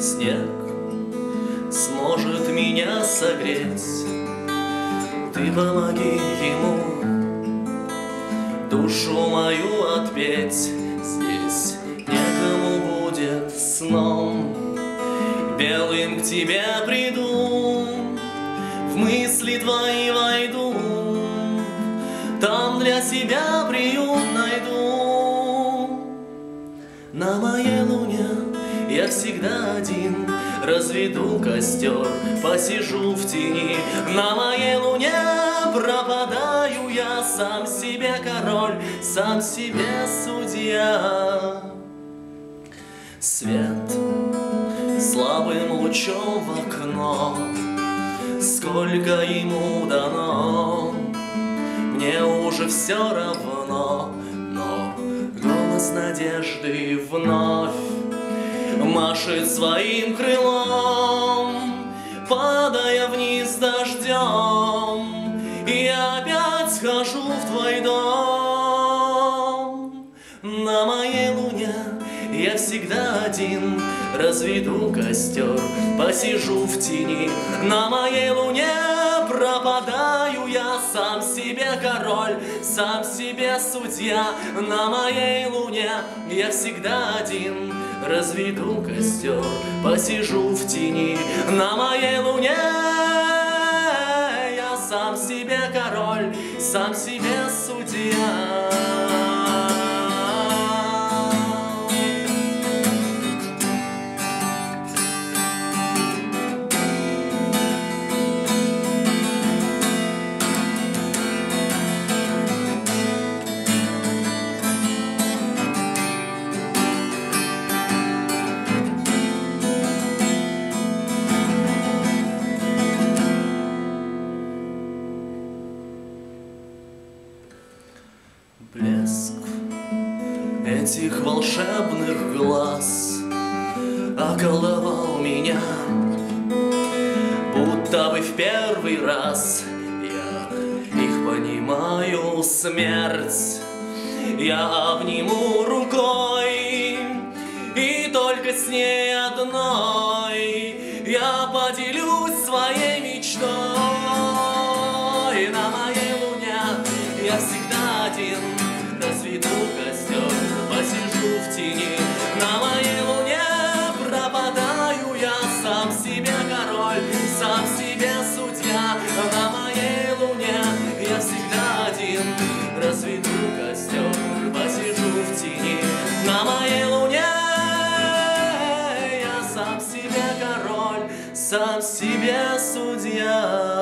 снег сможет меня согреть. Ты помоги ему душу мою отпеть. Здесь некому будет сном. Белым к тебе приду, в мысли твои войду, Там для себя приют найду. На моей луне я всегда один, Разведу костер, посижу в тени. На моей луне пропадаю я, Сам себе король, сам себе судья. Свет слабым лучом в окно, Сколько ему дано, мне уже все равно, но голос надежды вновь машет своим крылом, падая вниз дождем, и опять схожу в твой дом. На моей луне я всегда один, разведу костер, посижу в тени. На моей луне пропадаю сам себе король, сам себе судья. На моей луне я всегда один, разведу костер, посижу в тени. На моей луне я сам себе король, сам себе судья. Блеск этих волшебных глаз околдовал меня, Будто бы в первый раз я их понимаю смерть. Я обниму рукой, и только с ней одной Я поделюсь своей мечтой. На моей луне я всегда судья. На моей луне я всегда один, Разведу костер, посижу в тени. На моей луне я сам себе король, Сам себе судья.